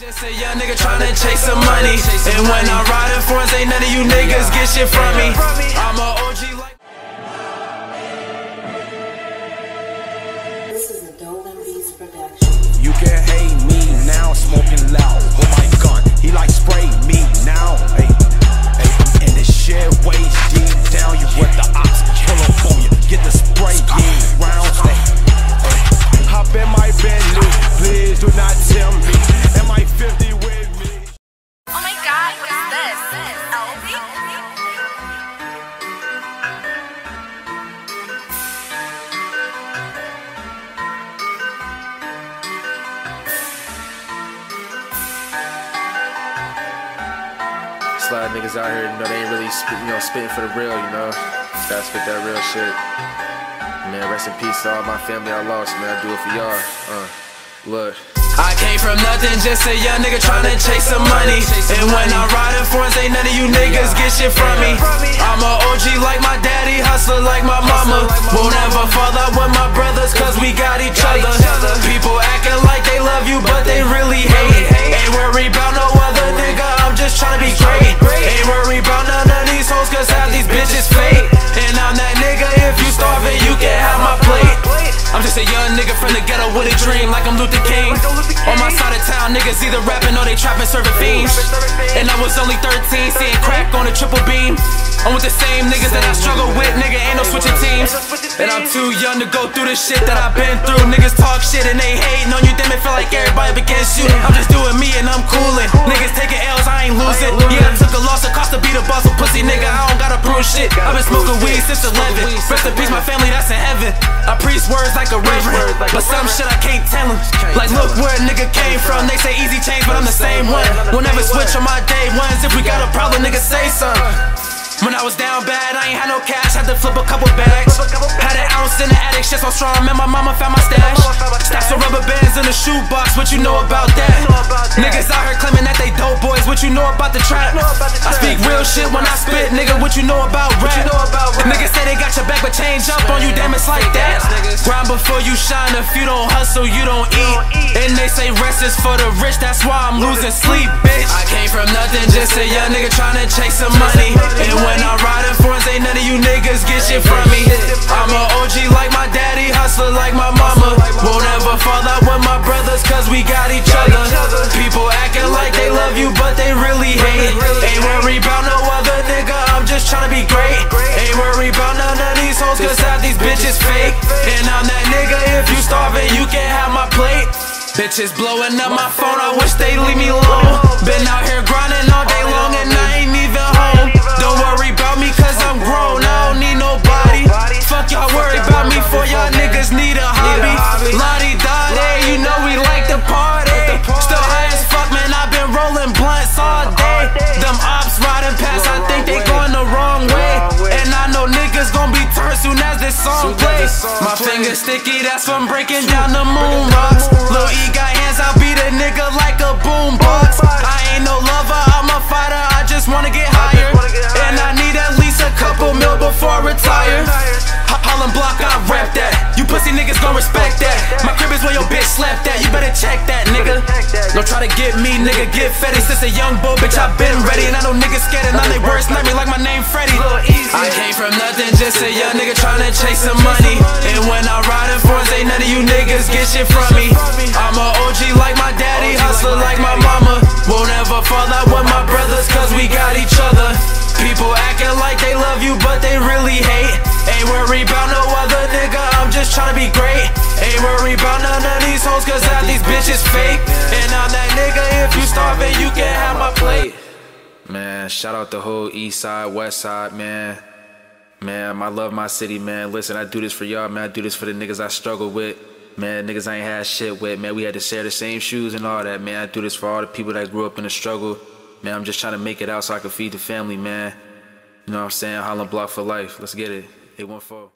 Just a young nigga tryna chase some money. And when I ride riding foreigns, ain't none of you niggas get shit from me. I'm a OG lot of niggas out here, you know, they ain't really spit, you know, spitting for the real, you know. Just gotta spit that real shit. Man, rest in peace to all my family I lost, man. I do it for y'all. Uh, look. I came from nothing, just a young nigga tryna chase some money. And when I'm riding foreigns, ain't none of you niggas get shit from me. I'm a OG like my daddy, hustler like my mama. Won't ever fall out with my brothers, cause we got each other. Dream, like I'm Luther King. On my side of town, niggas either rapping or they trapping, serving fiends. And I was only 13, seeing crack on a triple beam. I'm with the same niggas that I struggle with, nigga, ain't no switching teams. And I'm too young to go through the shit that I've been through. Niggas talk shit and they hating on you, damn it feel like everybody against you. I'm just doing me and I'm coolin'. Niggas taking L's, I ain't losing. Yeah, I took a loss, it cost to beat a boss, a pussy nigga, I don't gotta prove shit. I've been smoking weed since 11. Rest in peace, my family, that's in heaven. I preach words like a reverend, but some shit I can't tell them. Like, look where a nigga came from. They say easy change, but I'm the same one. We'll never switch on my day ones. If we got a problem, nigga, say something. When I was down bad, I ain't had no cash, had to flip a couple bags. Had an ounce in the attic, shit so strong, man, my mama found my stash. Stacks of rubber bands in the shoebox, what you know about that? Niggas out here claiming that they dope boys, what you know about the trap? I speak real shit when I spit, nigga, what you know about rap? Niggas say they got your back, but change up on you, damn, it's like that. Grind before you shine, if you don't hustle, you don't eat. And they say rest is for the rich, that's why I'm losing sleep, bitch. I came from nothing, just a young nigga tryna chase some money. And when I'm riding foreigns, ain't none of you niggas get shit from me. I'm a OG like my daddy, hustler like my mama. Won't ever fall out with my brothers, cause we got each other. People acting like they love you, but they really hate. Ain't worried about no other nigga, I'm just tryna be great. Ain't worried about none of these hoes, cause half these bitches fake. And I'm that nigga, if you starving, you can have my plate. Bitches blowing up my phone, I wish they leave me alone. Been out here grinding all day long this song plays. My fingers sticky, that's from breaking down the moon rocks. Lil E got hands, I'll beat a Don't try to get me, nigga. Get fetty. Since a young boy, bitch, I been ready. And I know niggas scared and now they worst nightmare like my name Freddy. I came from nothing, just a young nigga tryna chase some money. And when I'm riding foreigns, ain't none of you niggas get shit from me. I'm a OG like my daddy, hustler like my mama. Won't ever fall out with my brothers, cause we got each other. People acting like they love you, but they really hate. Ain't worried about no other nigga, I'm just tryna be great. Ain't worried about none of these hoes, cause Man, shout out the whole east side, west side, man. Man, I love my city, man. Listen, I do this for y'all, man. I do this for the niggas I struggle with. Man, niggas I ain't had shit with, man. We had to share the same shoes and all that, man. I do this for all the people that grew up in the struggle. Man, I'm just trying to make it out so I can feed the family, man. You know what I'm saying? Holland Block for life. Let's get it. 814.